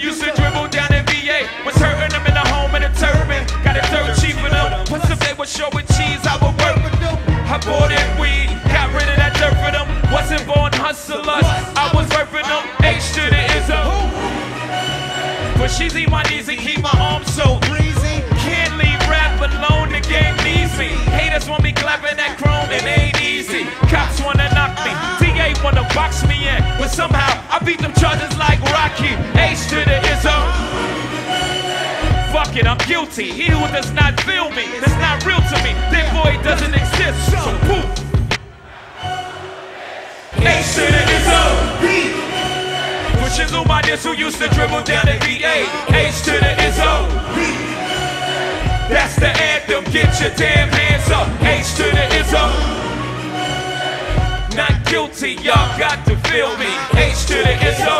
do you should dribble down in VA. Was hurting them in the home in a turban. Got a third chief for them. Plus if they were showing cheese, I would work with them. I bought it weed, got rid of that dirt for them. Wasn't born hustlers, I was working them. H to the ism. But she's eat my knees and keep my arms so breezy. Can't leave rap alone, the game needs me. Haters want me clapping that chrome, it ain't easy. Cops wanna knock me, DA wanna box me in. But somehow, I beat them charges like Rocky. Fuck it, I'm guilty. He who does not feel me, that's not real to me. That boy doesn't exist, so poof. H to the Izzo. For Shizzle, my diss who used to dribble down the VA. H to the Izzo. That's the anthem, get your damn hands up. H to the Izzo. Not guilty, y'all got to feel me. H to the Izzo.